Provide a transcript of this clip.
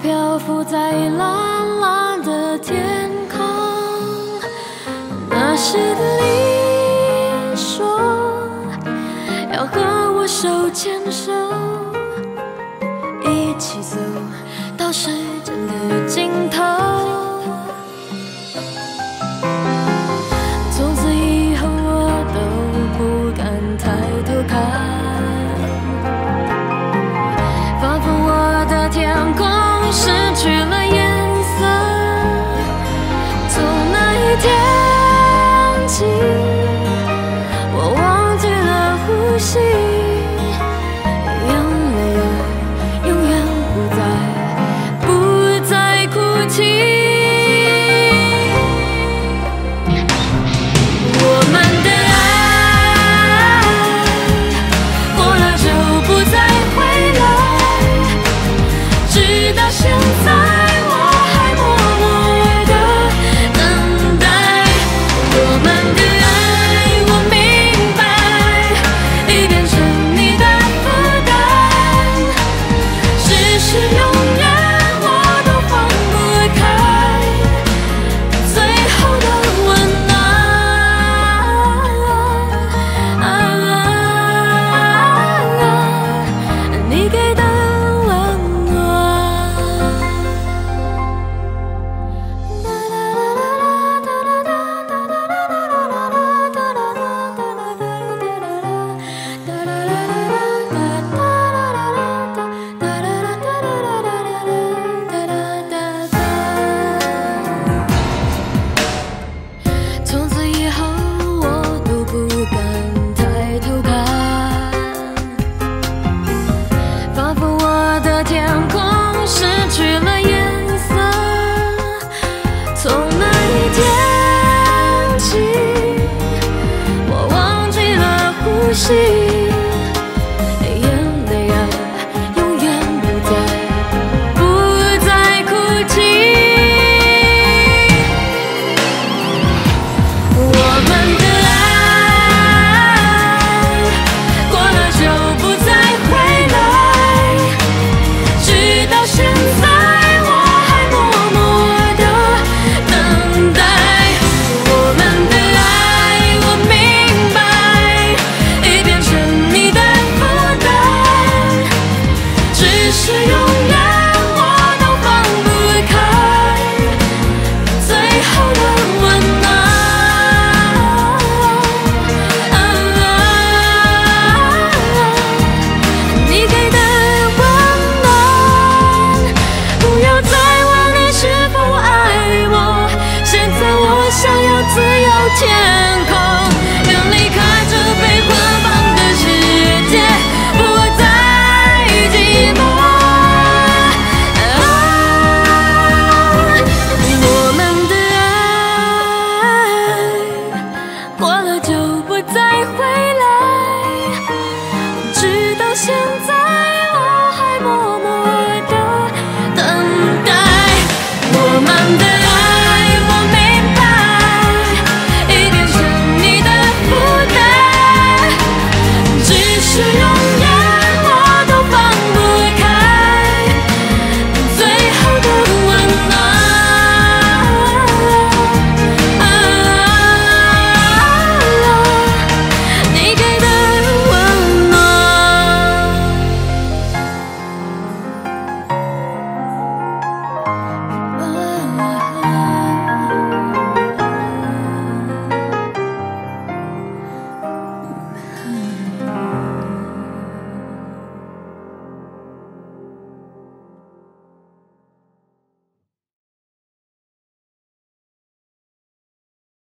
漂浮在蓝蓝的天空。那时的你说要和我手牵手一起走到时间的天际，我忘记了呼吸。天空失去了颜色从那一天起我忘记了呼吸。前